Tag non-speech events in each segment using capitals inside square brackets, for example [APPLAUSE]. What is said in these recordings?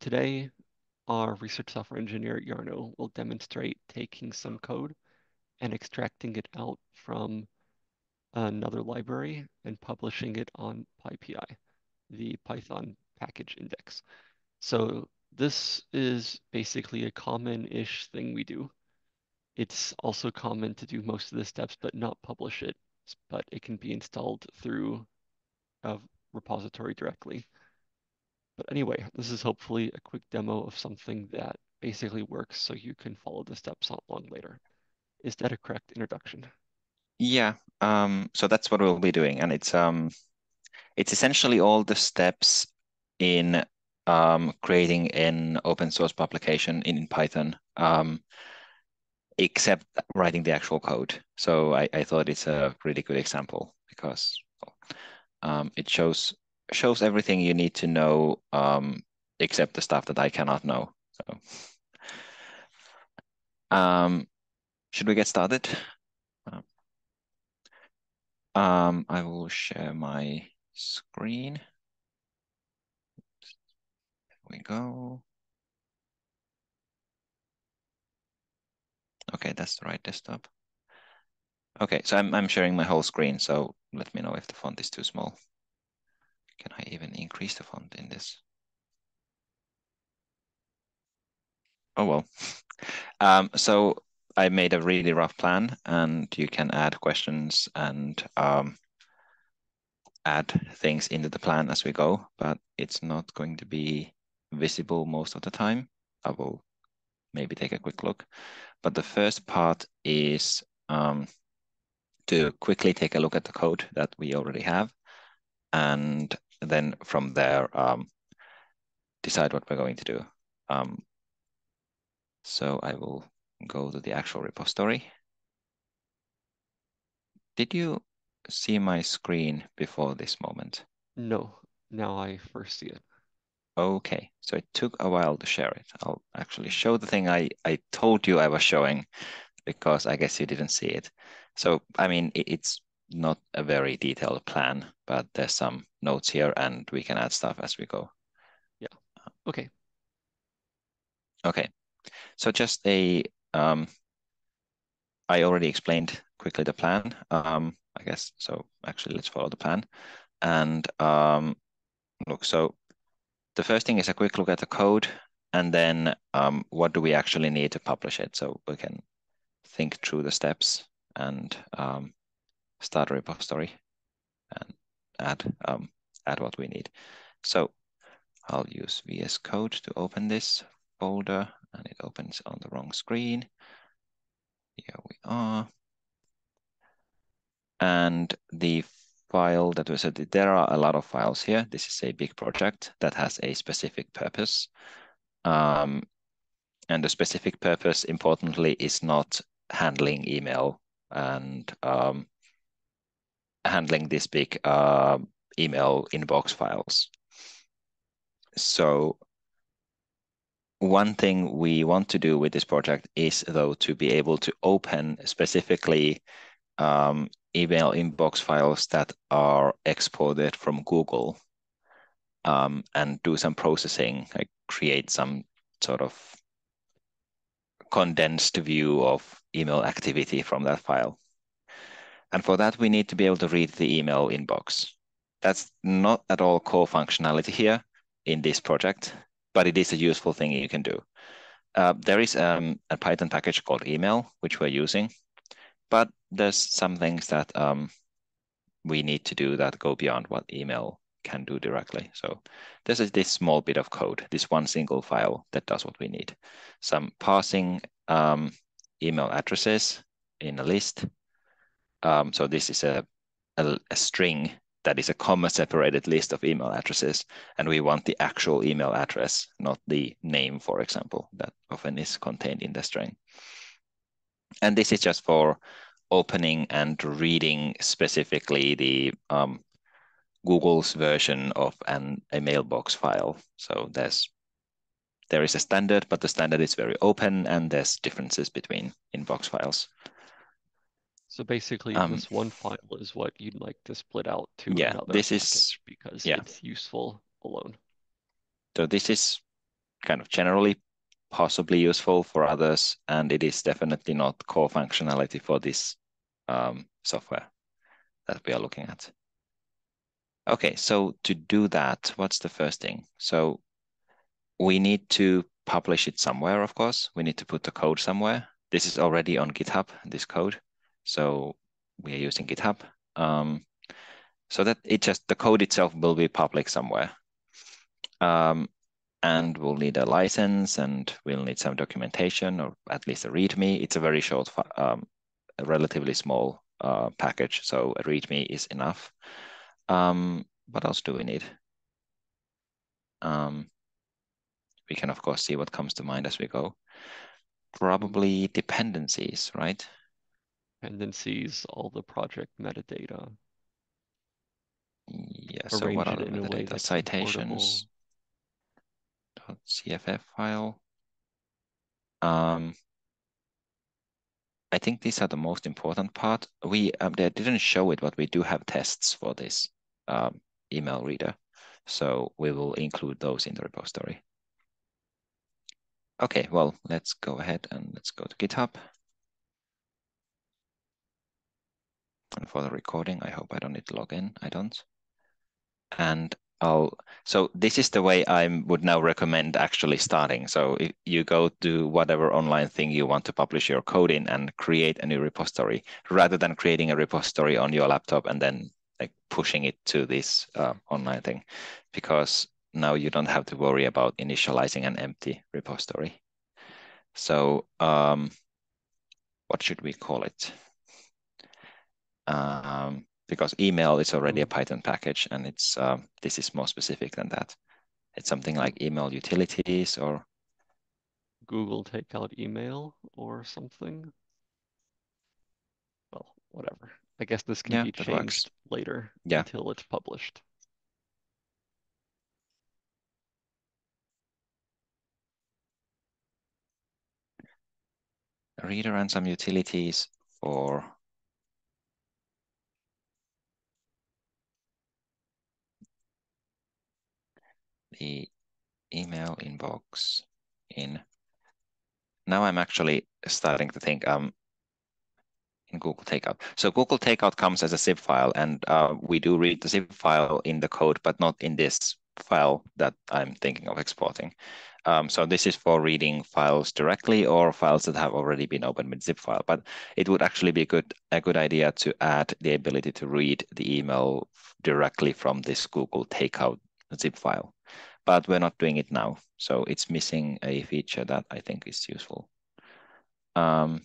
today, our research software engineer, at Jarno will demonstrate taking some code and extracting it out from another library and publishing it on PyPI, the Python package index. So this is basically a common-ish thing we do. It's also common to do most of the steps, but not publish it, but it can be installed through a repository directly. But anyway, this is hopefully a quick demo of something that basically works so you can follow the steps along later. Is that a correct introduction? Yeah, um, so that's what we'll be doing. And it's um, it's essentially all the steps in um, creating an open source publication in Python, um, except writing the actual code. So I, I thought it's a really good example because um, it shows shows everything you need to know um, except the stuff that I cannot know. So, um, should we get started? Um, I will share my screen. There we go. Okay, that's the right desktop. Okay, so I'm, I'm sharing my whole screen, so let me know if the font is too small. Can I even increase the font in this? Oh, well. [LAUGHS] Um, so I made a really rough plan and you can add questions and um, add things into the plan as we go, but it's not going to be visible most of the time. I will maybe take a quick look. But the first part is um, to quickly take a look at the code that we already have. And then from there, um, decide what we're going to do. Um, so I will go to the actual repository. Did you see my screen before this moment? No, now I first see it. Okay, so it took a while to share it. I'll actually show the thing I, I told you I was showing because I guess you didn't see it. So, I mean, it's not a very detailed plan, but there's some notes here and we can add stuff as we go. Yeah, okay. Okay, so just a um, I already explained quickly the plan, um, I guess. So actually, let's follow the plan. And um, look, so the first thing is a quick look at the code, and then um, what do we actually need to publish it? So we can think through the steps and um, start a repository and add um, add what we need. So I'll use VS Code to open this folder and it opens on the wrong screen. Here we are. And the file that was, said, there are a lot of files here. This is a big project that has a specific purpose. Um, and the specific purpose, importantly, is not handling email and um, handling these big uh, email inbox files. So one thing we want to do with this project is, though, to be able to open specifically um, email inbox files that are exported from Google um, and do some processing, like create some sort of condensed view of email activity from that file. And for that, we need to be able to read the email inbox. That's not at all core functionality here in this project but it is a useful thing you can do. Uh, there is um, a Python package called email, which we're using, but there's some things that um, we need to do that go beyond what email can do directly. So this is this small bit of code, this one single file that does what we need. Some parsing um, email addresses in a list. Um, so this is a, a, a string that is a comma separated list of email addresses and we want the actual email address not the name for example that often is contained in the string. And this is just for opening and reading specifically the um, google's version of an a mailbox file. So there's there is a standard but the standard is very open and there's differences between inbox files so basically, um, this one file is what you'd like to split out to yeah, this is because yeah. it's useful alone. So this is kind of generally possibly useful for others, and it is definitely not core functionality for this um, software that we are looking at. Okay, so to do that, what's the first thing? So we need to publish it somewhere, of course. We need to put the code somewhere. This is already on GitHub, this code. So we are using GitHub. Um, so that it just, the code itself will be public somewhere. Um, and we'll need a license and we'll need some documentation or at least a README. It's a very short, um, a relatively small uh, package, so a README is enough. Um, what else do we need? Um, we can, of course, see what comes to mind as we go. Probably dependencies, right? Dependencies, all the project metadata. Yeah, so what are the metadata? Citations, .cff file. Um, I think these are the most important part. We um, they didn't show it, but we do have tests for this um, email reader. So we will include those in the repository. Okay, well, let's go ahead and let's go to GitHub. And for the recording, I hope I don't need to log in. I don't. And I'll, so this is the way I would now recommend actually starting. So if you go to whatever online thing you want to publish your code in and create a new repository, rather than creating a repository on your laptop and then like pushing it to this uh, online thing, because now you don't have to worry about initializing an empty repository. So um, what should we call it? Um, because email is already a Python package and it's um, this is more specific than that. It's something like email utilities or Google Takeout email or something. Well, whatever. I guess this can yeah, be changed works. later yeah. until it's published. A reader and some utilities for the email inbox in. Now I'm actually starting to think um, in Google Takeout. So Google Takeout comes as a zip file, and uh, we do read the zip file in the code, but not in this file that I'm thinking of exporting. Um, so this is for reading files directly or files that have already been opened with zip file. But it would actually be a good a good idea to add the ability to read the email directly from this Google Takeout zip file but we're not doing it now. So it's missing a feature that I think is useful. Um,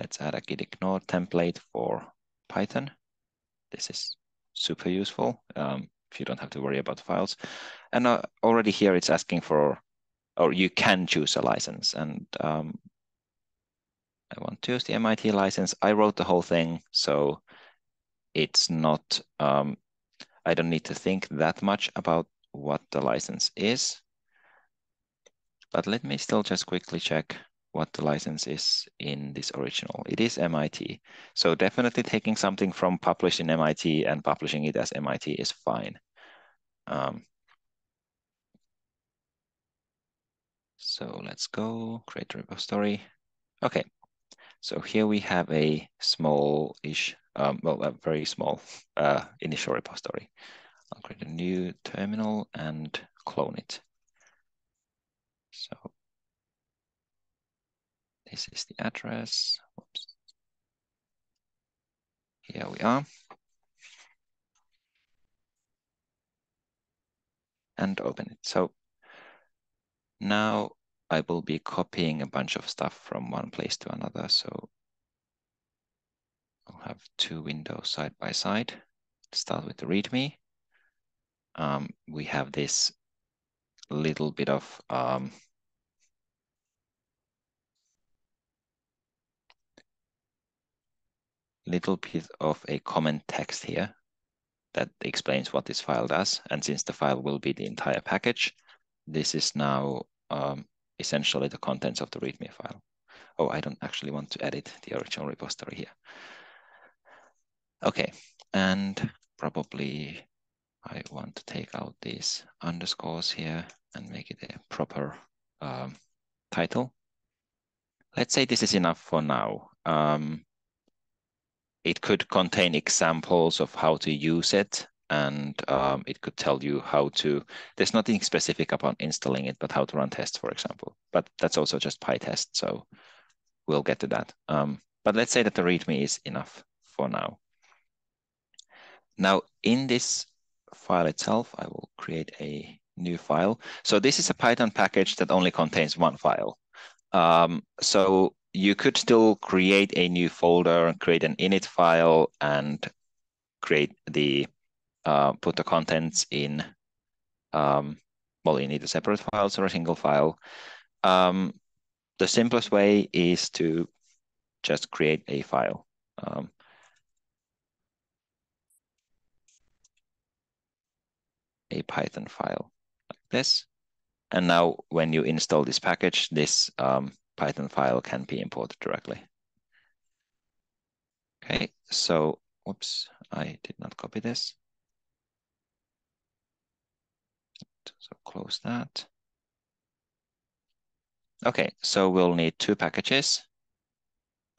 let's add a gitignore template for Python. This is super useful um, if you don't have to worry about files. And uh, already here it's asking for, or you can choose a license. And um, I want to use the MIT license. I wrote the whole thing, so it's not, um, I don't need to think that much about what the license is. But let me still just quickly check what the license is in this original. It is MIT. So definitely taking something from published in MIT and publishing it as MIT is fine. Um, so let's go create a repository. Okay, so here we have a small-ish, um, well, a very small uh, initial repository. I'll create a new terminal and clone it. So this is the address. Oops. Here we are. And open it. So now I will be copying a bunch of stuff from one place to another. So I'll have two windows side by side. Start with the README um, we have this little bit of um, little bit of a comment text here that explains what this file does. And since the file will be the entire package, this is now um, essentially the contents of the README file. Oh, I don't actually want to edit the original repository here. Okay, and probably I want to take out these underscores here and make it a proper um, title. Let's say this is enough for now. Um, it could contain examples of how to use it and um, it could tell you how to, there's nothing specific about installing it, but how to run tests, for example. But that's also just PyTest, so we'll get to that. Um, but let's say that the README is enough for now. Now, in this file itself, I will create a new file. So this is a Python package that only contains one file. Um, so you could still create a new folder and create an init file and create the uh, put the contents in um, well in either separate files or a single file. Um, the simplest way is to just create a file. Um, a Python file like this. And now when you install this package, this um, Python file can be imported directly. Okay, so, whoops, I did not copy this. So close that. Okay, so we'll need two packages,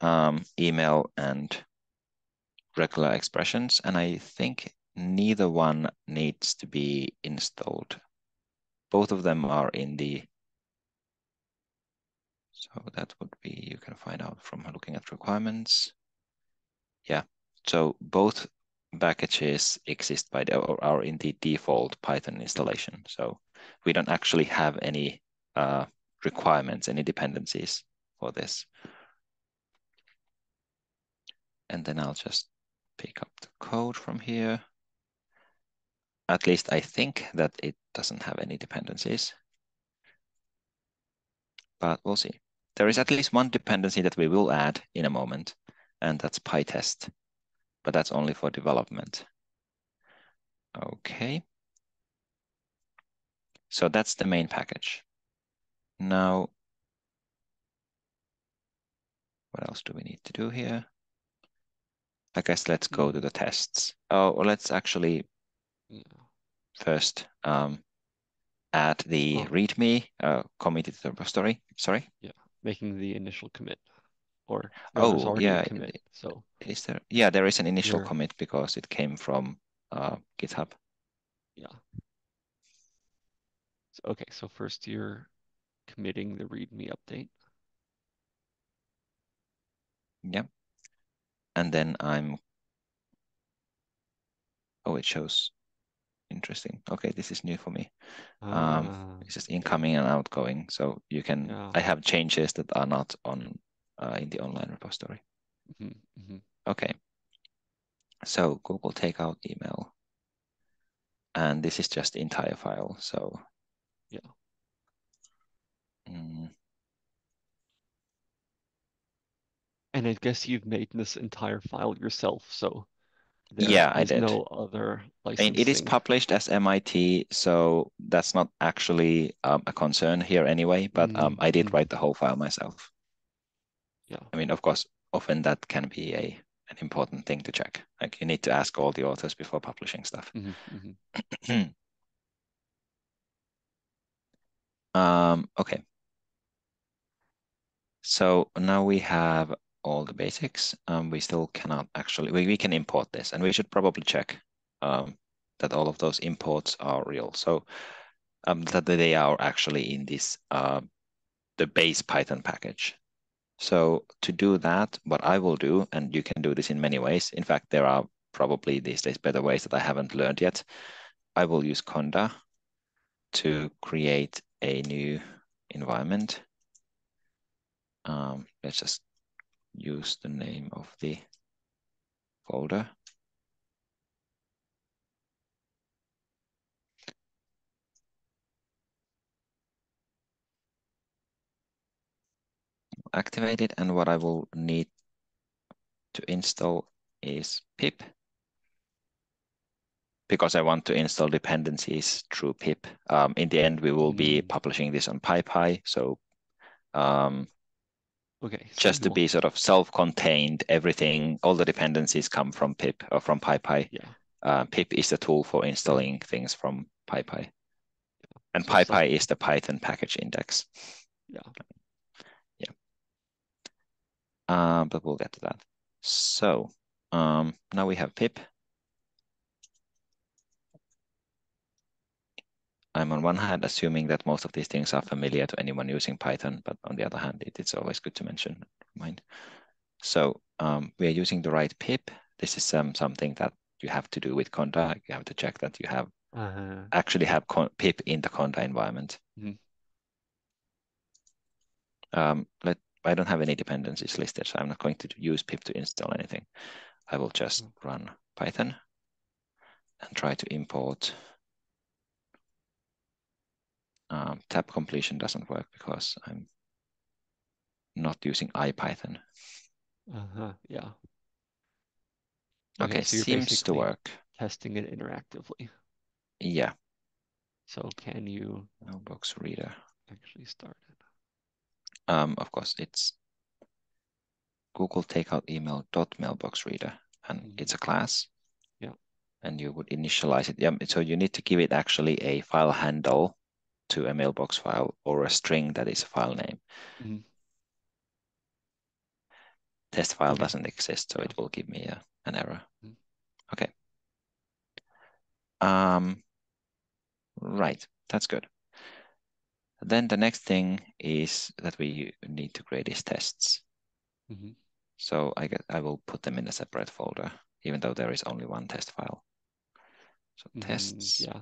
um, email and regular expressions. And I think neither one needs to be installed. Both of them are in the, so that would be, you can find out from looking at requirements. Yeah, so both packages exist by the, or are in the default Python installation. So we don't actually have any uh, requirements, any dependencies for this. And then I'll just pick up the code from here. At least I think that it doesn't have any dependencies. But we'll see. There is at least one dependency that we will add in a moment, and that's PyTest. But that's only for development. Okay. So that's the main package. Now, what else do we need to do here? I guess let's go to the tests. Oh, let's actually. First um, add the oh. README uh, committed to the repository. Sorry. Yeah, making the initial commit. Or oh yeah, commit, so is there? Yeah, there is an initial commit because it came from uh, GitHub. Yeah. So, okay, so first you're committing the README update. Yeah. And then I'm, oh, it shows, interesting. Okay, this is new for me. Um, ah, it's just incoming and outgoing. So you can, yeah. I have changes that are not on uh, in the online repository. Mm -hmm, mm -hmm. Okay. So Google Takeout email. And this is just the entire file. So yeah. Mm. And I guess you've made this entire file yourself, so there yeah, I did. No other licensing. I mean, it is published as MIT, so that's not actually um, a concern here anyway. But mm -hmm. um, I did mm-hmm. write the whole file myself. Yeah. I mean, of course, often that can be a an important thing to check. Like you need to ask all the authors before publishing stuff. Mm -hmm. [CLEARS THROAT] um, okay. So now we have all the basics. Um, we still cannot actually, we, we can import this and we should probably check um, that all of those imports are real. So um, that they are actually in this, uh, the base Python package. So to do that, what I will do, and you can do this in many ways. In fact, there are probably these days better ways that I haven't learned yet. I will use Conda to create a new environment um, let's just use the name of the folder. Activate it and what I will need to install is pip because I want to install dependencies through pip. Um, in the end, we will be mm. publishing this on PyPI. So um, Okay. Just to be sort of self-contained, everything, all the dependencies come from pip or from PyPI. Yeah. Uh, pip is the tool for installing things from PyPI. And So PyPI some- is the Python package index. Yeah. Yeah. Um, but we'll get to that. So um, now we have pip. I'm on one hand assuming that most of these things are familiar to anyone using Python, but on the other hand, it, it's always good to mention. Mind. So um, we are using the right pip. This is um, something that you have to do with Conda. You have to check that you have Uh, actually have pip in the Conda environment. Mhm. Um, let I don't have any dependencies listed, so I'm not going to use pip to install anything. I will just run Python and try to import. Um, tab completion doesn't work because I'm not using IPython. uh-huh, yeah. Okay, so seems to work. testing it interactively. Yeah, So can you mailbox reader. actually start it? Um, of course, it's Google Takeout Email dot mailbox reader, and Mhm. it's a class. Yeah. And you would initialize it. Yeah, so you need to give it actually a file handle to a mailbox file or a string that is a file name. Mhm. Test file doesn't exist, so it will give me a, an error. Mhm. Okay. Um, right, that's good. Then the next thing is that we need to create these tests. Mhm. So I get I will put them in a separate folder, even though there is only one test file. So Mhm, tests. Yeah.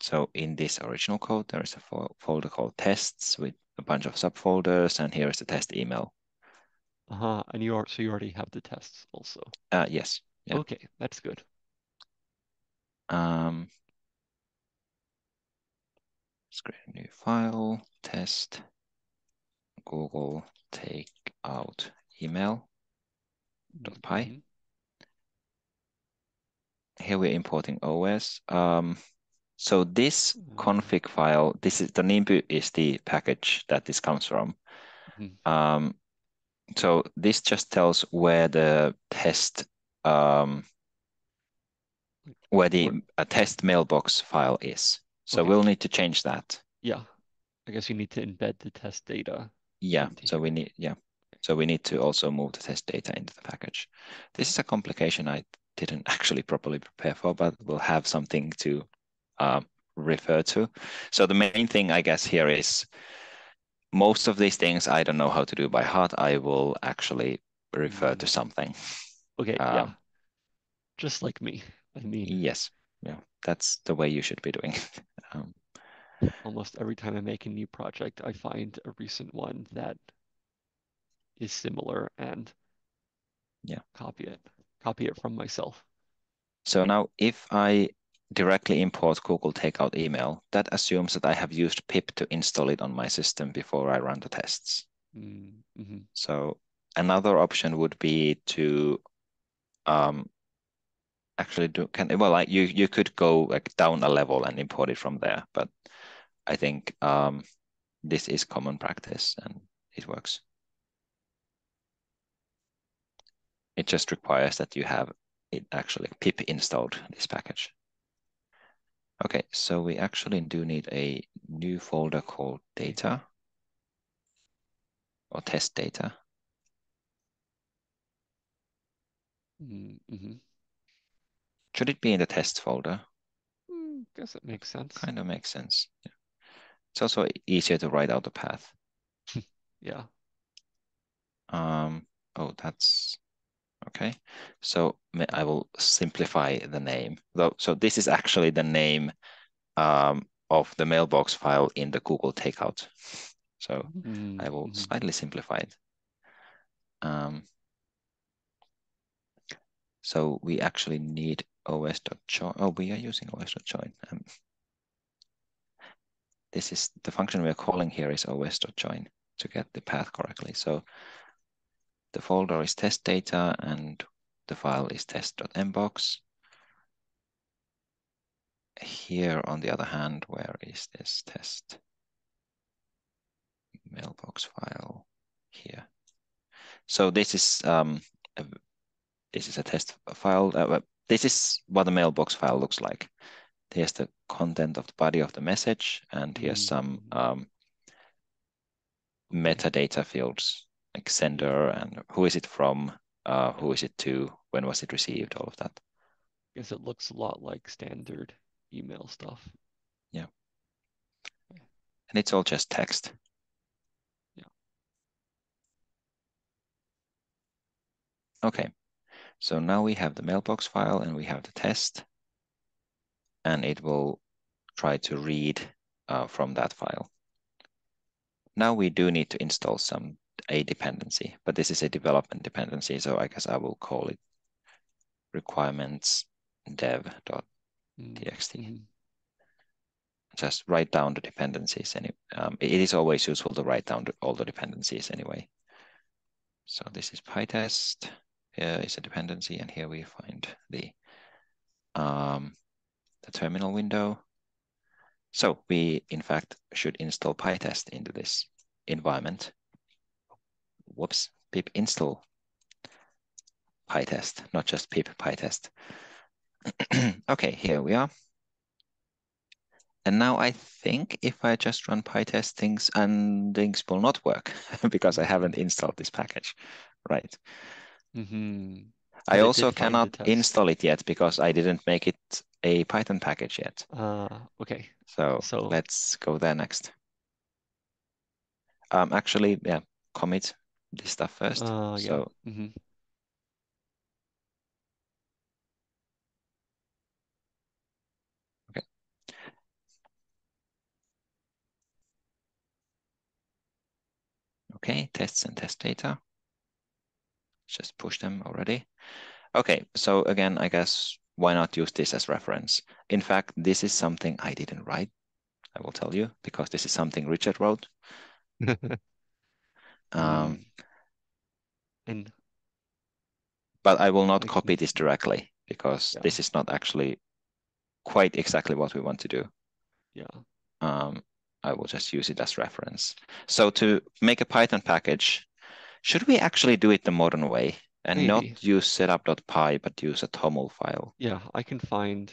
So in this original code, there is a fo folder called tests with a bunch of subfolders, and here is the test email. Uh-huh. And you are so you already have the tests also. Uh, yes. Yeah. Okay, that's good. Um, let's create a new file, test, Google take out email. Dot py. Mhm. Here we're importing OS. Um, so this Mm. config file, this is the Nimbu is the package that this comes from. Mhm. Um, so this just tells where the test, um, where the a test mailbox file is. So Okay. we'll need to change that. Yeah. I guess you need to embed the test data. Yeah. So we need, yeah. So we need to also move the test data into the package. This is a complication I didn't [LAUGHS] actually properly prepare for, but we'll have something to um, refer to. So the main thing, I guess, here is most of these things I don't know how to do by heart. I will actually refer to Mm. something. Okay, yeah. Um, Just like me. I mean, Yes, yeah, that's the way you should be doing. [LAUGHS] um, almost every time I make a new project, I find a recent one that is similar and Yeah. copy it. Copy it from myself. so now if I directly import Google Takeout email, that assumes that I have used pip to install it on my system before I run the tests. Mm, mhm. So another option would be to um, actually do can well like you you could go like down a level and import it from there, but I think um, this is common practice and it works. It just requires that you have it actually pip installed this package. Okay, so we actually do need a new folder called data or test data. Mm, mhm. Should it be in the test folder? Mm, guess it makes sense. Kind of makes sense. Yeah. It's also easier to write out the path. [LAUGHS] Yeah. Um, oh, that's okay. So I will simplify the name. So this is actually the name um, of the mailbox file in the Google Takeout. So Mm, I will mhm. slightly simplify it. Um, so we actually need os.join. Oh, we are using os.join. Um, this is the function we are calling here is os.join to get the path correctly. So the folder is test data and the file is test.mbox. Here, on the other hand, where is this test mailbox file? Here. So this is um, a, this is a test file. Uh, this is what the mailbox file looks like. Here's the content of the body of the message, and here's Mm, some um, metadata fields like sender and who is it from, uh, who is it to, when was it received, all of that. Guess it looks a lot like standard email stuff. Yeah. And it's all just text. Yeah. Okay, so now we have the mailbox file and we have the test, and it will try to read uh, from that file. Now we do need to install some a dependency, but this is a development dependency, so I guess I will call it requirements dev.txt. Mm-hmm. Just write down the dependencies. And um, it is always useful to write down the, all the dependencies anyway. So this is PyTest. Here is a dependency, and here we find the um, the terminal window. So we, in fact, should install PyTest into this environment. Whoops, pip install PyTest, not just pip PyTest. [CLEARS THROAT] okay, here we are. And now I think if I just run PyTest things and things will not work [LAUGHS] because I haven't installed this package, right? Mm-hmm. I also cannot install it yet because I didn't make it a Python package yet. Uh, okay. So, so let's go there next. Um, actually, yeah, commit this stuff first. Uh, so, yeah. Mm -hmm. Okay. Okay, tests and test data. Just push them already. Okay, so again, I guess why not use this as reference? In fact, this is something I didn't write. I will tell you because this is something Richard wrote. [LAUGHS] um, And but I will not copy this directly because yeah. this is not actually quite exactly what we want to do. Yeah. Um, I will just use it as reference. So to make a Python package, should we actually do it the modern way and Maybe. not use setup.py, but use a TOML file? Yeah, I can find.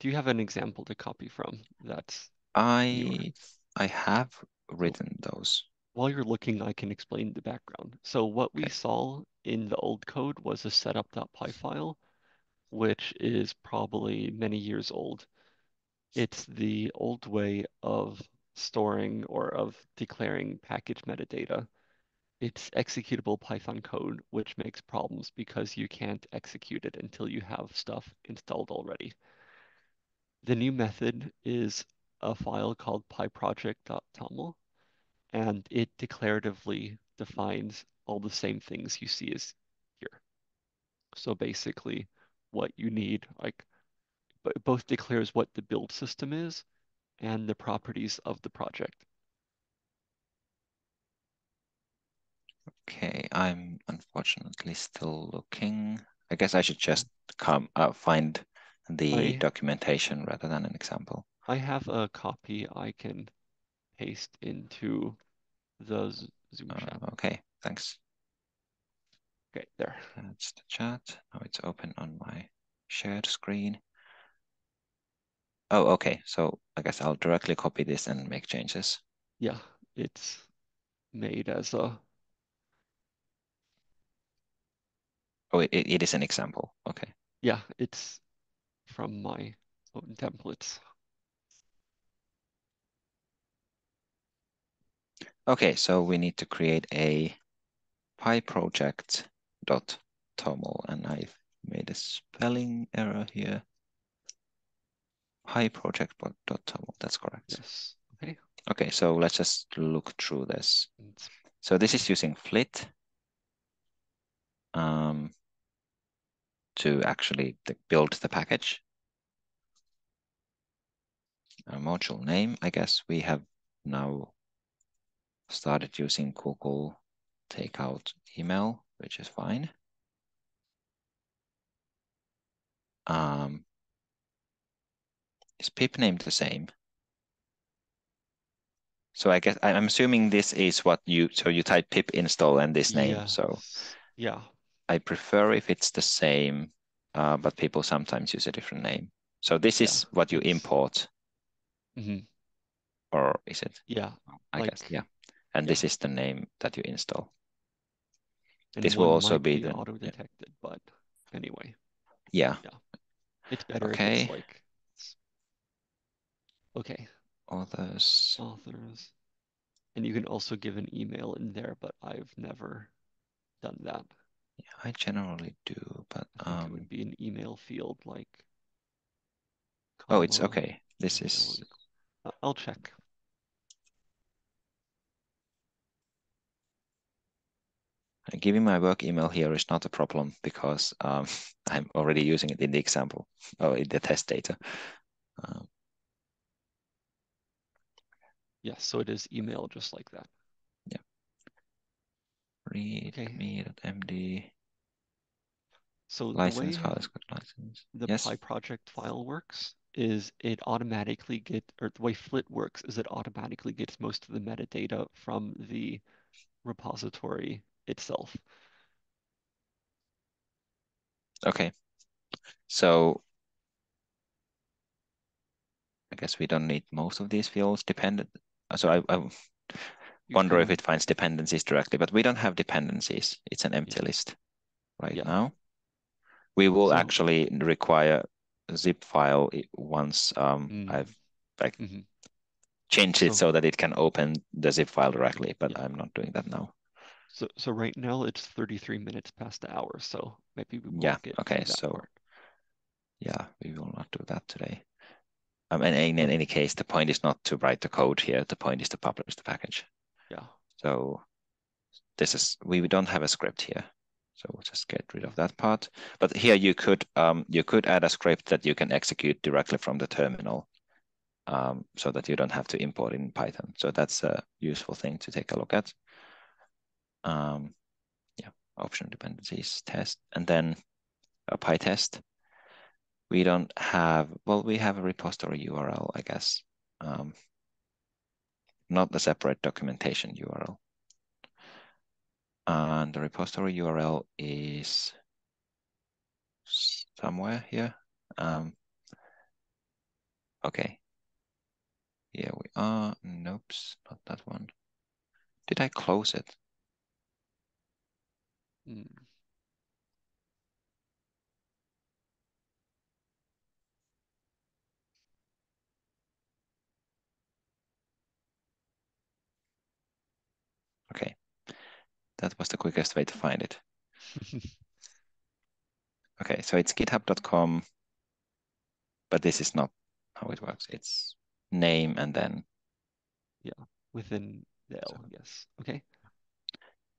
Do you have an example to copy from? That's I I have written those. While you're looking, I can explain the background. So what we okay. saw in the old code was a setup.py file, which is probably many years old. It's the old way of storing or of declaring package metadata. It's executable Python code, which makes problems because you can't execute it until you have stuff installed already. The new method is a file called pyproject.toml, and it declaratively defines all the same things you see as here. So basically what you need, like both declares what the build system is and the properties of the project. Okay, I'm unfortunately still looking. I guess I should just come uh, find the I, documentation rather than an example. I have a copy I can paste into the Zoom uh, chat. Okay, thanks. Okay, there. That's the chat. Now it's open on my shared screen. Oh, okay. So I guess I'll directly copy this and make changes. Yeah, it's made as a. Oh, it, it is an example. Okay. Yeah, it's from my own templates. Okay, so we need to create a pyproject.toml, and I've made a spelling error here. pyproject.toml, that's correct. Yes, okay. Okay, so let's just look through this. So this is using Flit um, to actually build the package. A module name, I guess we have now started using Google Takeout email, which is fine. Um, is pip name the same? So I guess I'm assuming this is what you, so you type pip install and this name. Yes. So yeah, I prefer if it's the same. uh, but people sometimes use a different name. So this Yeah, is what you import, Mhm. or is it? Yeah, I like, guess, yeah. And yeah. this is the name that you install. and This will also be be the- auto-detected, but anyway, Yeah, yeah. it's better if Okay. it's like, okay, Authors. authors. And you can also give an email in there, but I've never done that. Yeah, I generally do, but think it um, would be an email field like. oh, it's okay. This is Uh, I'll check. Giving my work email here is not a problem because um, [LAUGHS] I'm already using it in the example or in the test data. Um, Yes, so it is email just like that. Yeah. Read Okay. me.md So the license way file license. the yes. pyproject file works is it automatically get or the way Flit works is it automatically gets most of the metadata from the repository itself. Okay. So I guess we don't need most of these fields dependent. So I, I wonder if it finds dependencies directly, but we don't have dependencies. It's an empty Yeah. list right Yeah. now. We will So- actually require a zip file once um, Mm. I've like Mhm. changed it So- so that it can open the zip file directly, but Yeah. I'm not doing that now. So so right now it's 33 minutes past the hour, so maybe we won't Yeah, get okay, so- part. Yeah, we will not do that today. Um, and in, in any case, the point is not to write the code here. The point is to publish the package. Yeah. So this is we don't have a script here. So we'll just get rid of that part. But here you could um, you could add a script that you can execute directly from the terminal um, so that you don't have to import in Python. So that's a useful thing to take a look at. Um, yeah, option dependencies test, and then a PyTest. We don't have, well, we have a repository URL, I guess. Um, not the separate documentation URL. And the repository URL is somewhere here. Um, okay. Here we are. Nope, not that one. Did I close it? Mm. Okay. That was the quickest way to find it. [LAUGHS] Okay, so it's github.com, but this is not how it works. It's name and then, Yeah, Within the L, So- yes. Okay.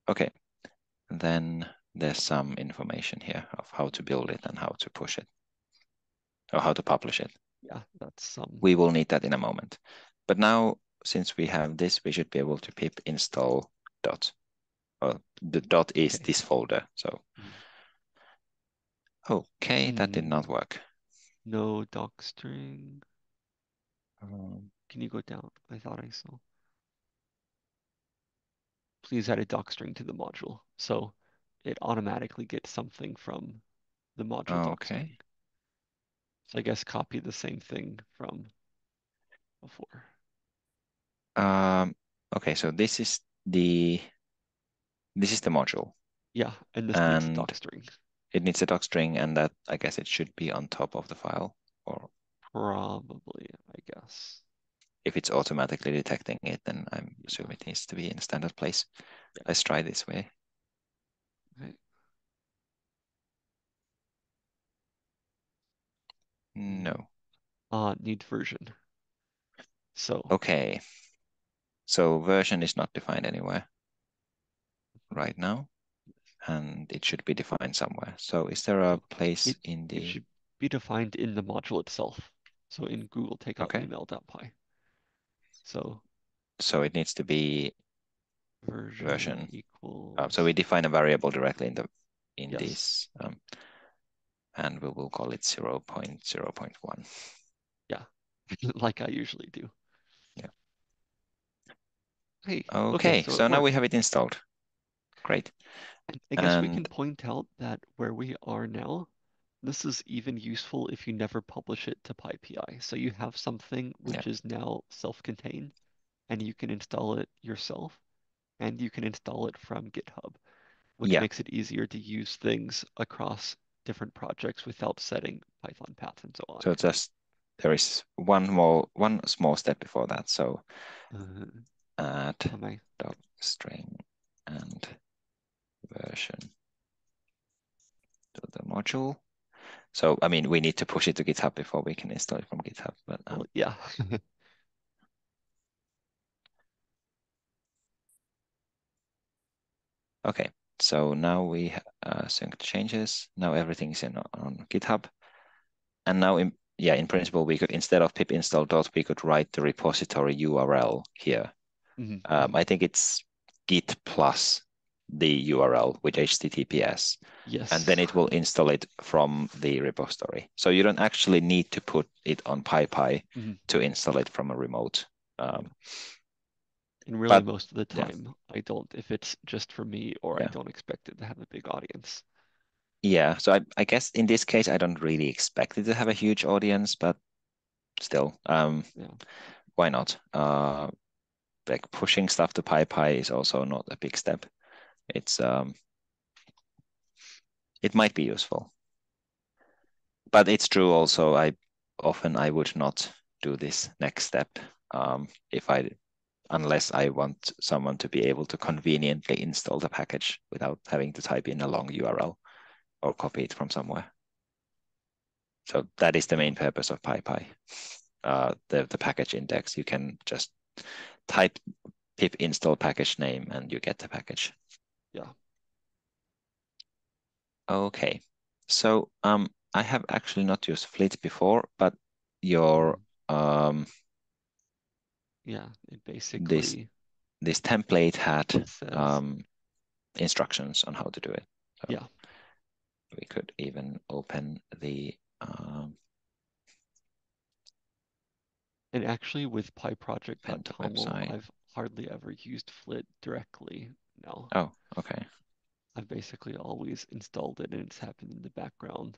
okay. Then there's some information here of how to build it and how to push it or how to publish it. Yeah, that's some. We will need that in a moment. But now, since we have this, we should be able to pip install dot. Well, the dot is Okay. this folder. So, Mm. okay, that did Hmm. not work. No doc string. Um, Can you go down? I thought I saw. Please add a doc string to the module. So it automatically gets something from the module doc Okay. So I guess copy the same thing from before. um, okay, so this is the this is the module. Yeah, and this needs a And- doc string. It needs a doc string, and that I guess it should be on top of the file, or Probably, I guess. If it's automatically detecting it, then I'm assuming it needs to be in a standard place. Yeah. Let's try this way. Right. No. Uh, need version. So Okay. So version is not defined anywhere right now, and it should be defined somewhere. So is there a place It- in the... it should be defined in the module itself. So in Google takeout Okay. email.py. So so it needs to be, version, Version. equals. uh, so we define a variable directly in the, in Yes. this, um, and we will call it 0 0.0.1. [LAUGHS] like I usually do. Yeah. Hey, Okay, so so it now we have it installed. Great. I guess we can point out that where we are now, This is even useful if you never publish it to PyPI. So you have something which Yeah. is now self-contained and you can install it yourself and you can install it from GitHub, which Yeah. makes it easier to use things across different projects without setting Python paths and so on. So just there is one more one small step before that. So Uh, add doc string and version to the module. So I mean we need to push it to GitHub before we can install it from GitHub. But um, yeah. [LAUGHS] okay, so now we uh, sync changes. Now everything's in on GitHub, and now in yeah in principle we could instead of pip install dot we could write the repository URL here. Mhm, Um, mhm. I think it's git plus the URL with HTTPS, Yes. and then it will install it from the repository. So you don't actually need to put it on PyPI Mhm. to install it from a remote. Um, And really, but- most of the yeah. time, I don't if it's just for me or I don't expect it to have a big audience. yeah, so I, I guess in this case I don't really expect it to have a huge audience, but still, um, Yeah. why not? Uh, like pushing stuff to PyPI is also not a big step. It's um, it might be useful, but it's true also. I often I would not do this next step um, if I unless I want someone to be able to conveniently install the package without having to type in a long URL or copy it from somewhere. So that is the main purpose of PyPI. Uh, the, the package index, you can just type pip install package name and you get the package. Yeah. Okay, so um, I have actually not used Flit before, but your um, Yeah. It basically this this template had um, instructions on how to do it. So Yeah. We could even open the um, and actually with pyproject.toml. I've hardly ever used Flit directly now. oh, okay. I've basically always installed it and it's happened in the background.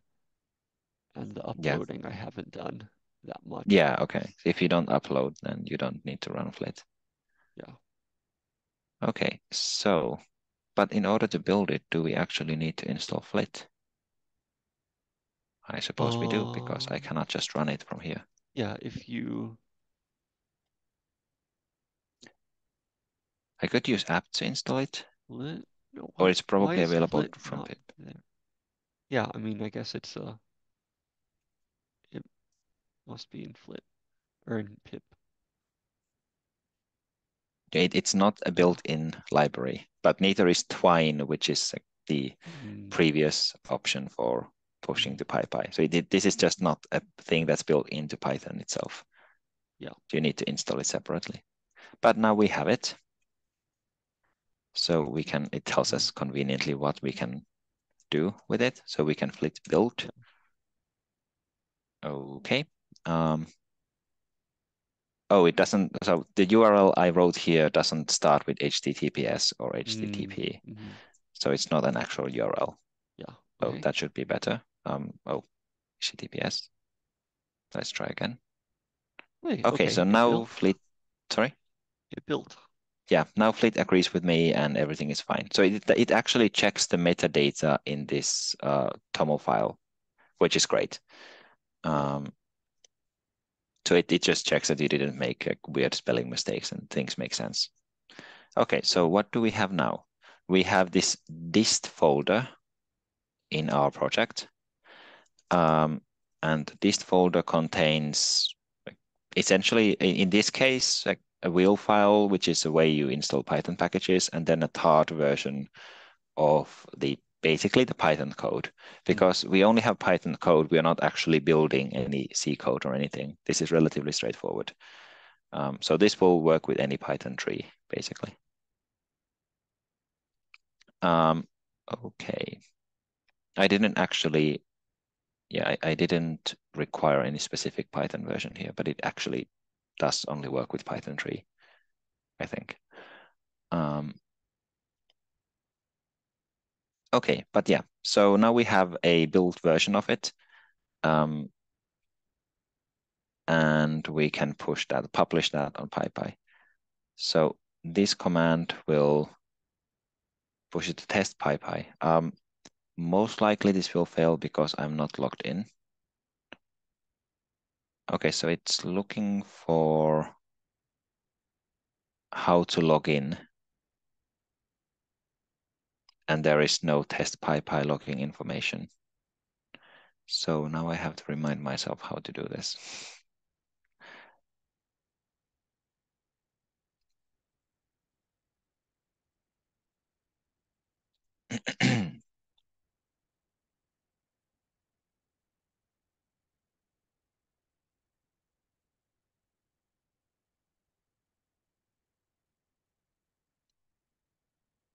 And the Yeah. uploading I haven't done that much. Yeah, okay. If you don't upload, then you don't need to run Flit. Yeah. Okay, so, but in order to build it, do we actually need to install Flit? I suppose we do, because I Um, cannot just run it from here. Yeah, if you I could use apt to install it, or it's probably available Flit from there? Yeah, I mean, I guess it's uh it must be in flip or in pip. It, it's not a built-in library, but neither is Twine, which is like the Mm, previous option for pushing to PyPI. So it, this is just not a thing that's built into Python itself. Yeah. You need to install it separately. But now we have it. So we can, it tells us conveniently what we can do with it. So we can flit build. Okay. Um, oh, it doesn't, so the URL I wrote here doesn't start with HTTPS or HTTP. mm, mhm. So it's not an actual URL. Yeah. Oh, Okay. that should be better. Um, oh, HTTPS. Let's try again. Wait, Okay, so now built. Flit, sorry? It built. Yeah, now Flit agrees with me and everything is fine. So it, it actually checks the metadata in this uh, TOML file, which is great. Um, so it, it just checks that you didn't make like, weird spelling mistakes and things make sense. Okay, so what do we have now? We have this dist folder in our project. Um, and dist folder contains essentially, in, in this case, like a wheel file, which is the way you install Python packages, and then a tart version of the basically the Python code. Because we only have Python code, we are not actually building any C code or anything. This is relatively straightforward. Um, so this will work with any Python 3, basically. Um, okay. I didn't actually, yeah, I, I didn't require any specific Python version here, but it actually does only work with Python 3, I think. Um, okay, but yeah, So now we have a built version of it. Um, and we can push that, publish that on PyPI. So this command will push it to test PyPI. Um, most likely this will fail because I'm not logged in. Okay, so it's looking for how to log in. And there is no test PyPI logging information. So now I have to remind myself how to do this. [CLEARS THROAT]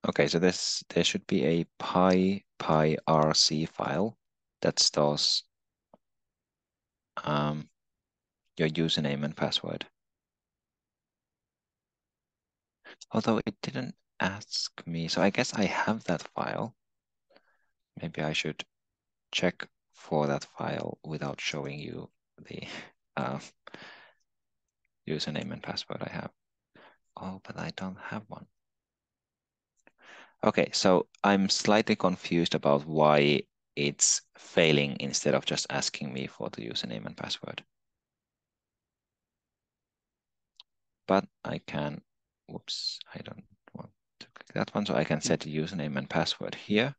Okay, so this there should be a py pyrc file that stores um, your username and password. Although it didn't ask me, so I guess I have that file. Maybe I should check for that file without showing you the uh, [LAUGHS] username and password I have. Oh, but I don't have one. Okay, so I'm slightly confused about why it's failing instead of just asking me for the username and password. But I can, whoops, I don't want to click that one. So I can set the username and password here.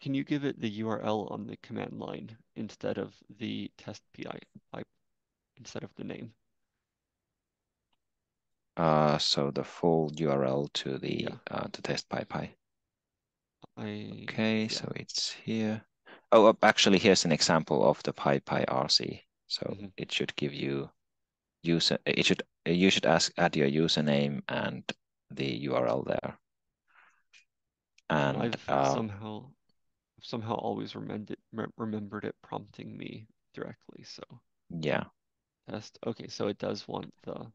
Can, you give it the URL on the command line instead of the test PI, instead of the name? Uh, so the full URL to the yeah. uh, to test PyPI. I, okay, yeah. so it's here. Oh, actually, here's an example of the PyPI RC. So mm -hmm. it should give you user. It should you should ask add your username and the URL there. And I've uh, somehow somehow always remembered it, remembered it prompting me directly. So yeah, test. Okay, so it does want the.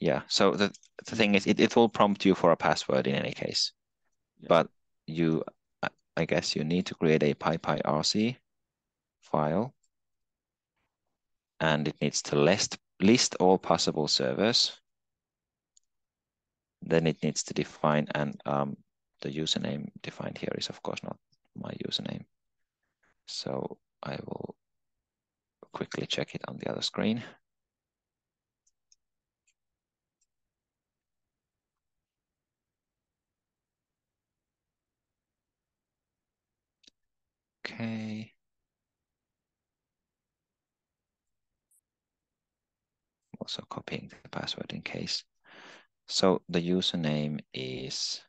Yeah. So the the thing is, it, it will prompt you for a password in any case, yeah. but you, I guess you need to create a PyPyRC file and it needs to list, list all possible servers. Then it needs to define, and um, the username defined here is of course not my username. So I will quickly check it on the other screen. Okay. Also copying the password in case. So the username is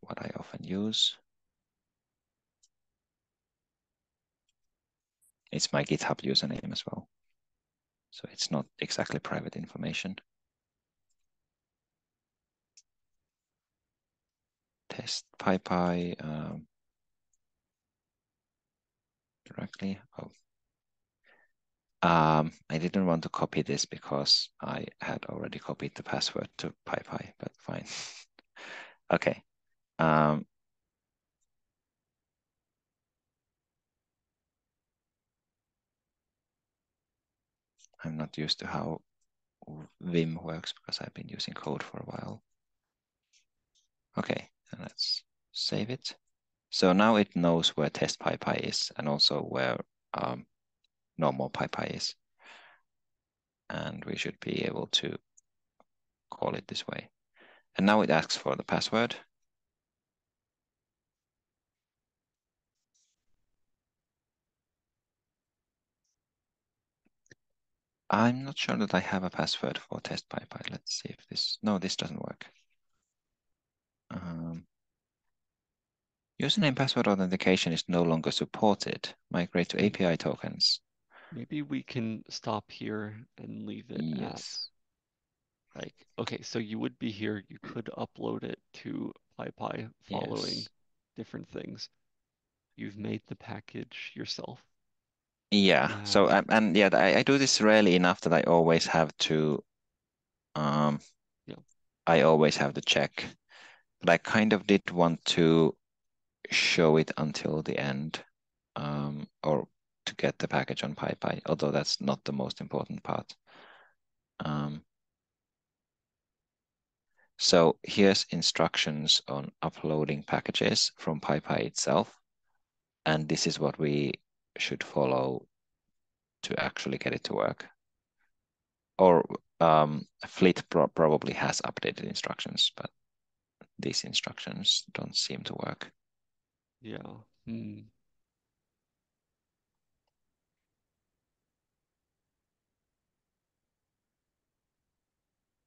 what I often use. It's my GitHub username as well. So it's not exactly private information. Test PyPI um, directly. Oh, um, I didn't want to copy this because I had already copied the password to PyPI, but fine. [LAUGHS] okay. Um, I'm not used to how Vim works because I've been using code for a while. Okay, and let's save it. So now it knows where test PyPI is and also where um, normal PyPI is. And we should be able to call it this way. And now it asks for the password. I'm not sure that I have a password for test PyPI. Let's see if this, no, this doesn't work. Um, username password authentication is no longer supported. Migrate to API tokens. Maybe we can stop here and leave it yes. at like, okay, so you would be here, you could upload it to PyPI following yes. different things. You've made the package yourself. Yeah. So um, and yeah, I, I do this rarely enough that I always have to. Um, yeah. I always have to check, but I kind of did want to show it until the end um, or to get the package on PyPI, although that's not the most important part. Um, so here's instructions on uploading packages from PyPI itself. And this is what we should follow to actually get it to work. Or um, Flit pro probably has updated instructions, but these instructions don't seem to work. Yeah. Hmm.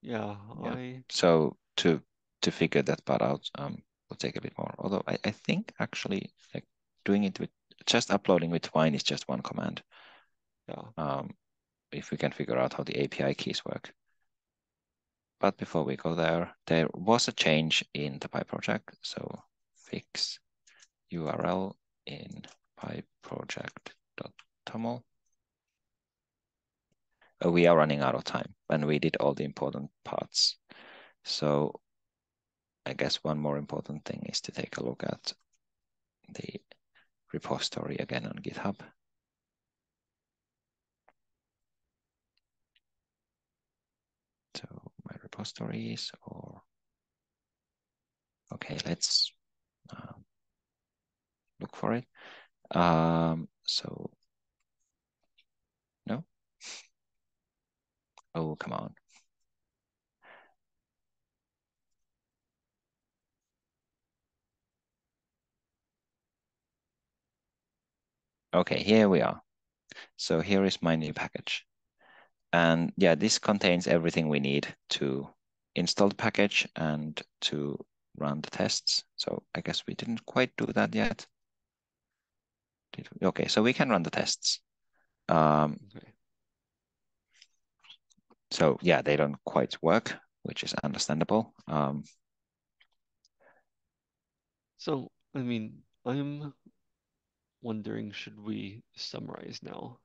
Yeah, yeah. I so to to figure that part out um will take a bit more. Although I, I think actually like doing it with just uploading with Twine is just one command. Yeah. Um if we can figure out how the API keys work. But before we go there, there was a change in the PyProject. So fix URL in pyproject.toml. Uh, we are running out of time and we did all the important parts. So I guess one more important thing is to take a look at the repository again on GitHub. So my repositories or, okay, let's uh, look for it. Um, so, no. Oh, come on. Okay, here we are. So here is my new package. And yeah, this contains everything we need to install the package and to run the tests. So I guess we didn't quite do that yet. Okay, so we can run the tests. Um, okay. So yeah, they don't quite work, which is understandable. Um, so, I mean, I'm wondering, should we summarize now?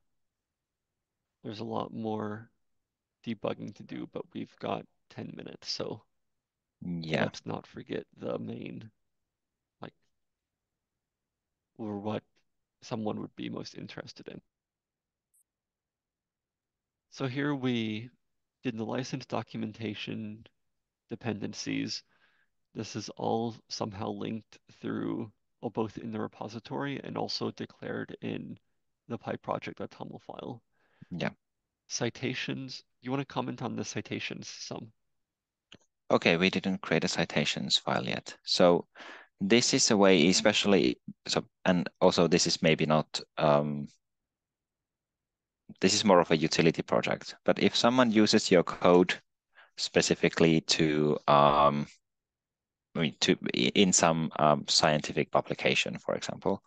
There's a lot more debugging to do, but we've got 10 minutes, so yeah. let's not forget the main, like, or what someone would be most interested in. So here we did the license documentation dependencies. This is all somehow linked through, well, both in the repository and also declared in the pyproject.toml file. Yeah. Citations, you want to comment on the citations some? Okay, we didn't create a citations file yet. So this is a way, especially, so, and also this is maybe not, um, this is more of a utility project, but if someone uses your code specifically to, um, I mean, to in some um, scientific publication, for example,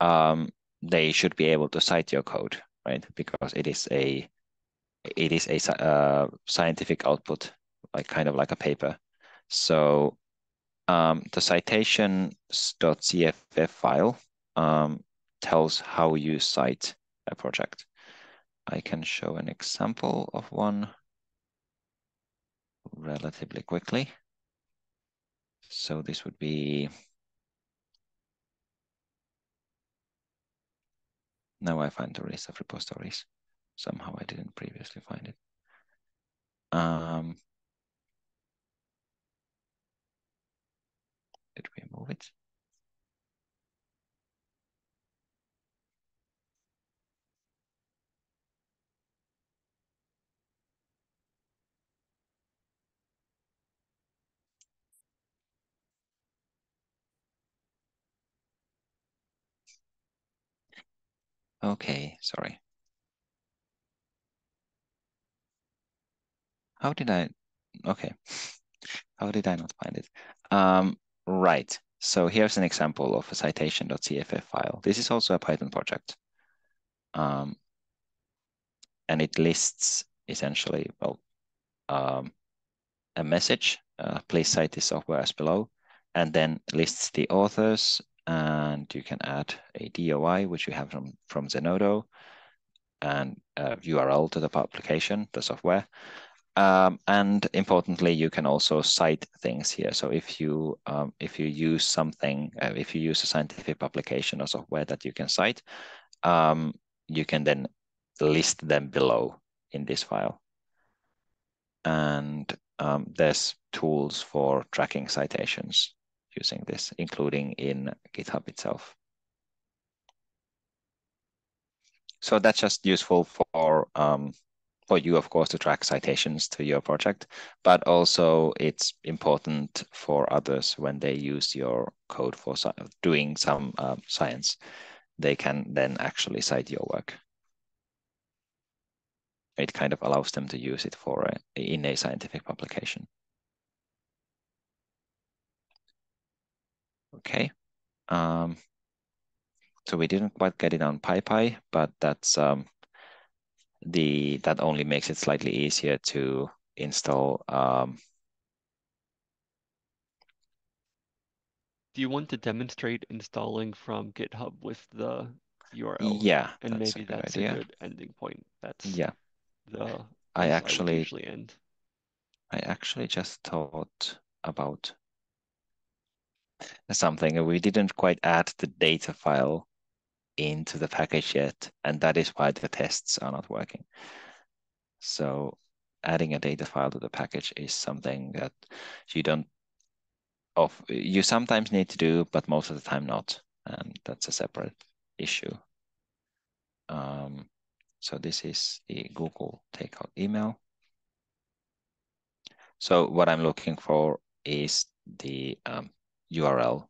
um, they should be able to cite your code, right? Because it is a it is a uh, scientific output, like kind of like a paper. So um, the citations.cff file um, tells how you cite a project. I can show an example of one relatively quickly. So this would be, now I find the list of repositories. Somehow I didn't previously find it. Um, did we move it? Okay, sorry. How did I, okay. How did I not find it? Um, right, so here's an example of a citation.cff file. This is also a Python project. Um, and it lists essentially, well, um, a message, uh, please cite this software as below, and then lists the authors, and you can add a DOI, which you have from, from Zenodo, and a URL to the publication, the software. Um, and importantly, you can also cite things here. So if you um, if you use something, uh, if you use a scientific publication or software that you can cite, um, you can then list them below in this file. And um, there's tools for tracking citations using this, including in GitHub itself. So that's just useful for um, for you, of course, to track citations to your project, but also it's important for others when they use your code for doing some uh, science. They can then actually cite your work. It kind of allows them to use it for a, in a scientific publication. Okay. Um, so we didn't quite get it on PyPI, but that's um, the that only makes it slightly easier to install. Um, Do you want to demonstrate installing from GitHub with the URL? Yeah, and that's maybe a that's idea. a good ending point. That's yeah. The I actually I usually end. I actually just thought about something. We didn't quite add the data file into the package yet, and that is why the tests are not working. So adding a data file to the package is something that you don't of you sometimes need to do, but most of the time not. And that's a separate issue. Um, so this is the Google Takeout email. So what I'm looking for is the um, URL,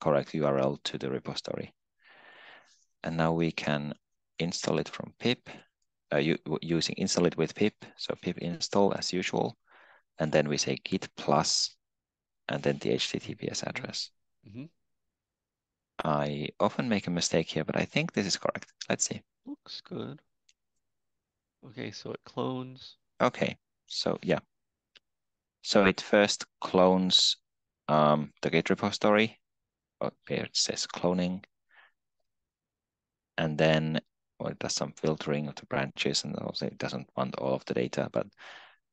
correct URL to the repository. And now we can install it from pip, uh, using install it with pip. So pip install as usual. And then we say git plus, and then the HTTPS address. Mm -hmm. I often make a mistake here, but I think this is correct. Let's see. Looks good. Okay, so it clones. Okay, so yeah. So it first clones um, the Git repository. Okay, it says cloning and then well, it does some filtering of the branches and also it doesn't want all of the data, but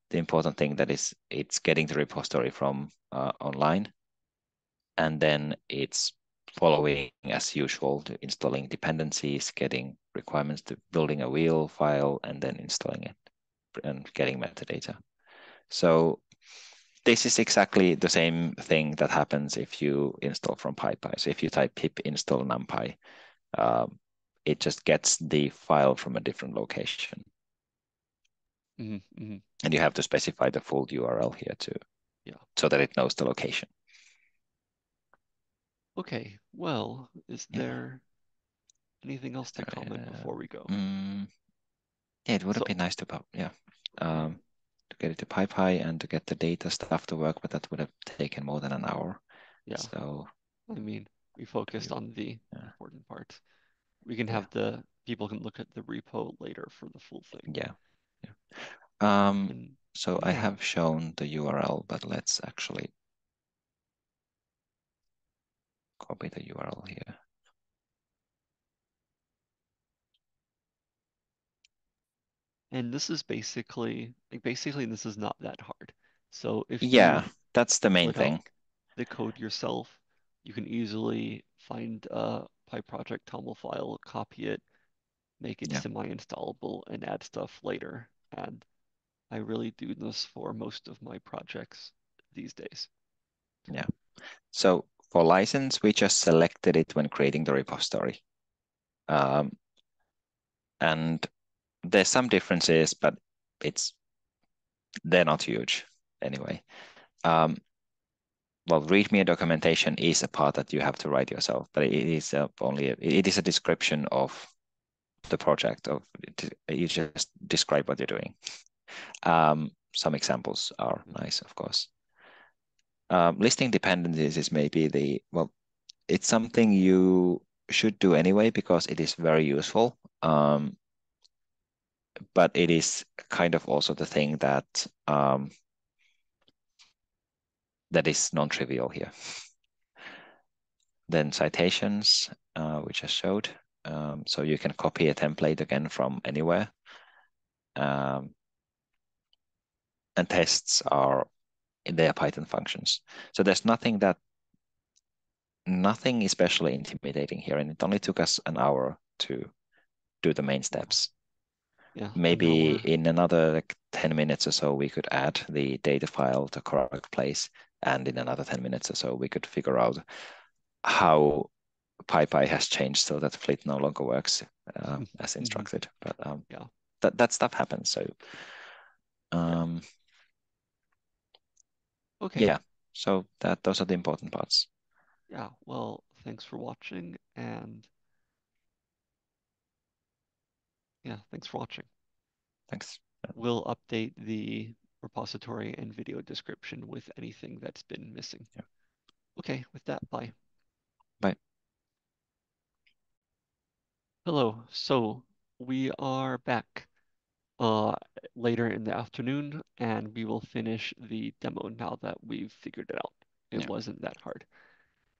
the important thing that is it's getting the repository from uh, online and then it's following as usual to installing dependencies, getting requirements to building a wheel file and then installing it and getting metadata. So this is exactly the same thing that happens if you install from PyPI. So if you type pip install numpy, um, it just gets the file from a different location. Mm -hmm, mm -hmm. And you have to specify the full URL here too. Yeah. So that it knows the location. Okay, well, is yeah. there anything else to comment uh, before we go? Mm, yeah, it would have been nice to, yeah, um, to get it to PyPI and to get the data stuff to work, but that would have taken more than an hour. Yeah. So, I mean, we focused on the yeah. important parts we can have yeah. the people can look at the repo later for the full thing. Yeah. yeah. Um, and, so. I have shown the URL, but let's actually copy the URL here. And this is basically like basically this is not that hard. So if yeah, that's the main thing. The code yourself, you can easily find a PyProject TOML file, copy it, make it yeah. semi-installable, and add stuff later. And I really do this for most of my projects these days. Yeah. So for license, we just selected it when creating the repository. Um, and there's some differences, but it's they're not huge anyway. Um, well, README documentation is a part that you have to write yourself, but it is uh, only a, it is a description of the project. Of you just describe what you're doing. Um, some examples are nice, of course. Um, listing dependencies is maybe the well, it's something you should do anyway because it is very useful. Um, but it is kind of also the thing that um, that is non-trivial here. Then citations, uh, which I showed. Um, so you can copy a template again from anywhere. Um, and tests are in their Python functions. So there's nothing that nothing especially intimidating here, and it only took us an hour to do the main steps. Yeah. Maybe in another like 10 minutes or so, we could add the data file to correct place. And in another 10 minutes or so, we could figure out how PyPI has changed so that Flit no longer works uh, as instructed. But um, yeah, that, that stuff happens. So um, okay. Yeah. So that those are the important parts. Yeah. Well, thanks for watching and yeah, thanks for watching. Thanks. We'll update the repository and video description with anything that's been missing. Yeah. Okay, with that, bye. Bye. Hello. So we are back uh, later in the afternoon, and we will finish the demo now that we've figured it out. It Yeah. wasn't that hard.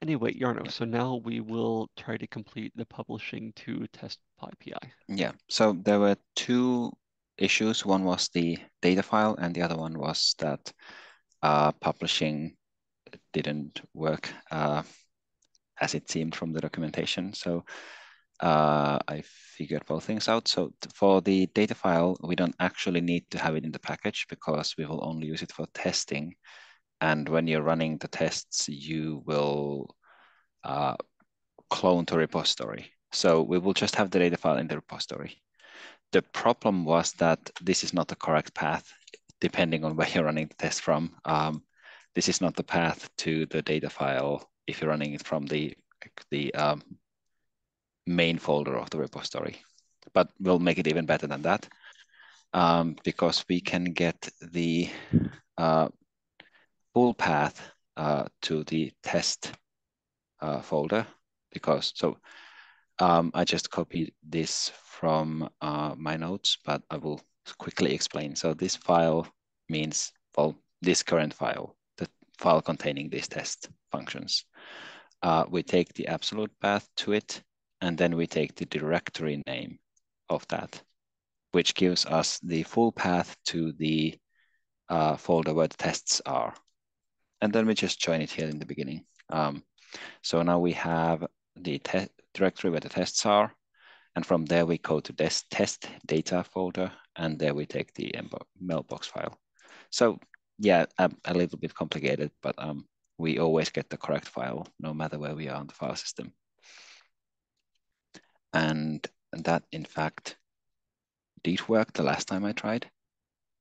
Anyway, Yeah. so now we will try to complete the publishing to test PyPI. Yeah. So there were two issues. One was the data file, and the other one was that uh, publishing didn't work uh, as it seemed from the documentation. So uh, I figured both things out. So for the data file, we don't actually need to have it in the package because we will only use it for testing. And when you're running the tests, you will uh, clone to repository. So we will just have the data file in the repository. The problem was that this is not the correct path, depending on where you're running the test from. Um, this is not the path to the data file if you're running it from the, the um, main folder of the repository. But we'll make it even better than that um, because we can get the uh, full path uh, to the test uh, folder because so um, I just copied this from uh, my notes, but I will quickly explain. So this file means, well, this current file, the file containing these test functions. Uh, we take the absolute path to it, and then we take the directory name of that, which gives us the full path to the uh, folder where the tests are. And then we just join it here in the beginning. Um, so now we have the directory where the tests are. And from there we go to this test data folder, and there we take the mailbox file. So yeah, a, a little bit complicated, but um, we always get the correct file no matter where we are on the file system. And that in fact did work the last time I tried.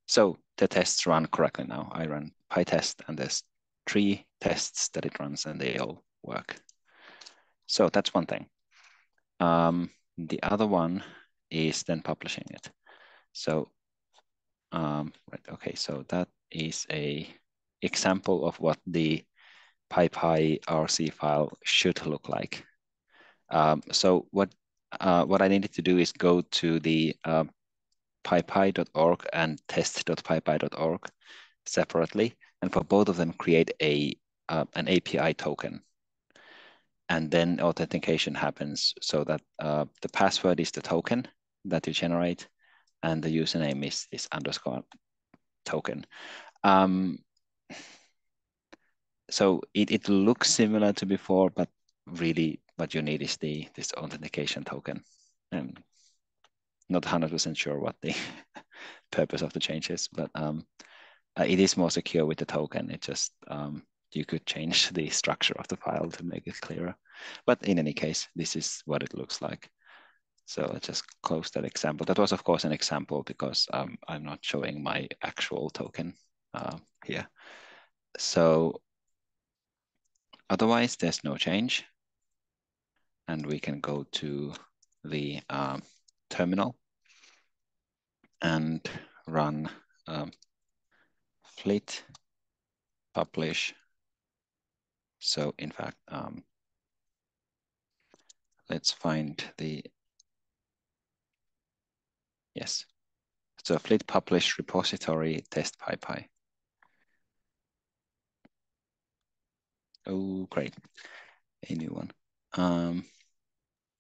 So the tests run correctly now. I run PyTest and there's three tests that it runs and they all work. So that's one thing. Um, the other one is then publishing it. So, um, right, okay, so that is a example of what the PyPI RC file should look like. Um, so what uh, what I needed to do is go to the uh, pypi.org and test.pypi.org separately, and for both of them create a uh, an API token. And then authentication happens so that uh, the password is the token that you generate, and the username is this underscore token. Um, so it, it looks similar to before, but really what you need is the this authentication token. And not 100% sure what the [LAUGHS] purpose of the change is, but um, uh, it is more secure with the token. It just, um, you could change [LAUGHS] the structure of the file to make it clearer. But in any case, this is what it looks like. So let's just close that example. That was, of course, an example because um, I'm not showing my actual token uh, here. So otherwise, there's no change. And we can go to the um, terminal and run um, flit publish. So in fact, um, let's find the, yes. So flit publish repository test PyPI. Oh, great. A new one. Um,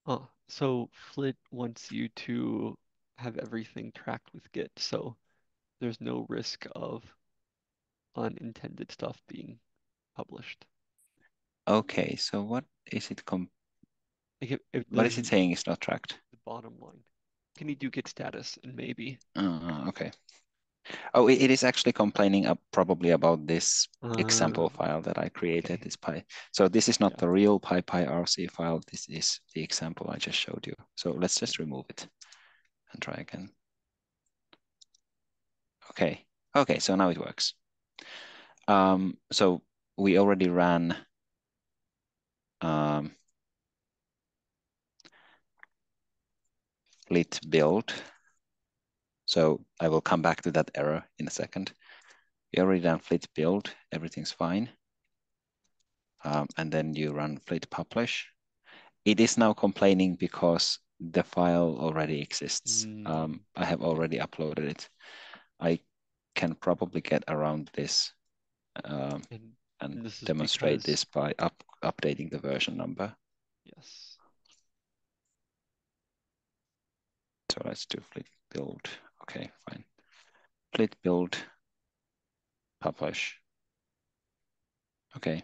oh, so Flit wants you to have everything tracked with Git, so there's no risk of unintended stuff being published. Okay, so what is it? Com like if, if what is it saying is not tracked? The bottom line. Can you do git status and maybe? Uh, okay. Oh, it, it is actually complaining uh, probably about this uh, example file that I created, okay. this Py. So this is not yeah. the real PyPI RC file. This is the example I just showed you. So let's just remove it and try again. Okay. Okay, so now it works. Um, so we already ran um, flit build so I will come back to that error in a second. We already done flit build, everything's fine. Um, and then you run flit publish. It is now complaining because the file already exists. Mm. Um, I have already uploaded it. I can probably get around this um, and, and this demonstrate because... this by up, updating the version number. Yes. So let's do flit build. Okay, fine. Flit build, publish. Okay.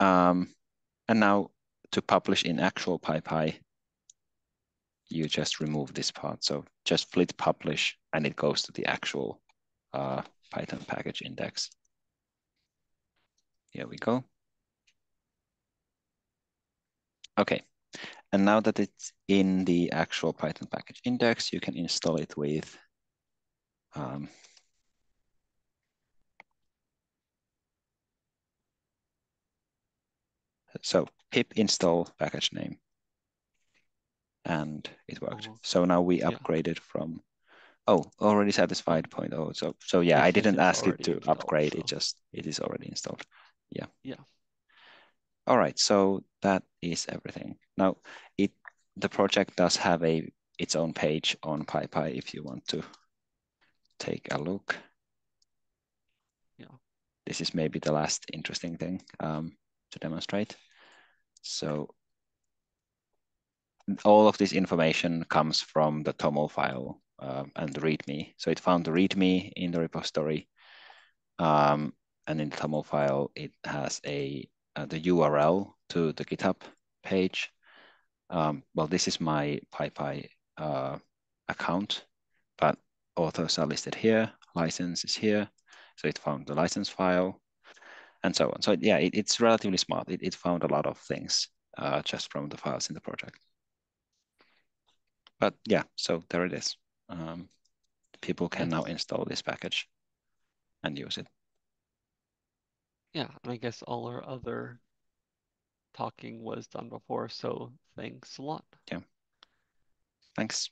Um, and now to publish in actual PyPI, you just remove this part. So just flit publish and it goes to the actual uh, Python package index. Here we go. Okay, and now that it's in the actual Python package index, you can install it with um, so pip install package name and it worked. Oh, so now we yeah. upgraded from oh already satisfied point oh so so yeah I didn't ask it to upgrade so. it just it is already installed yeah yeah all right, so that is everything. Now, it the project does have a its own page on PyPI if you want to take a look. Yeah. This is maybe the last interesting thing um, to demonstrate. So all of this information comes from the TOML file uh, and the README. So it found the README in the repository. Um, and in the TOML file, it has a uh, the URL to the GitHub page. Um, well, this is my PyPI uh, account, but authors are listed here, license is here. So it found the license file and so on. So yeah, it, it's relatively smart. It, it, found a lot of things uh, just from the files in the project. But yeah, so there it is. Um, people can now install this package and use it. Yeah, and I guess all our other talking was done before, so thanks a lot. Yeah. Thanks.